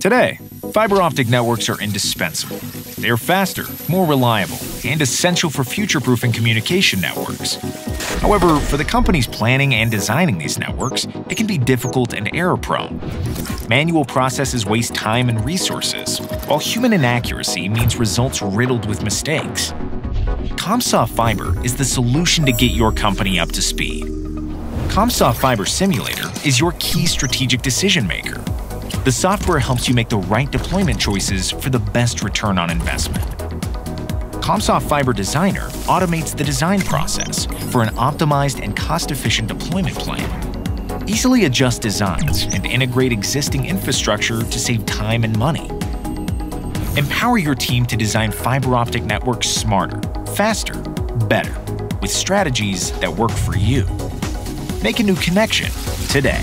Today, fiber optic networks are indispensable. They are faster, more reliable, and essential for future proofing communication networks. However, for the companies planning and designing these networks, it can be difficult and error prone. Manual processes waste time and resources, while human inaccuracy means results riddled with mistakes. Comsof Fiber is the solution to get your company up to speed. Comsof Fiber Simulator is your key strategic decision maker the software helps you make the right deployment choices for the best return on investment. Comsof Fiber Designer automates the design process for an optimized and cost-efficient deployment plan. Easily adjust designs and integrate existing infrastructure to save time and money. Empower your team to design fiber optic networks smarter, faster, better, with strategies that work for you. Make a new connection today.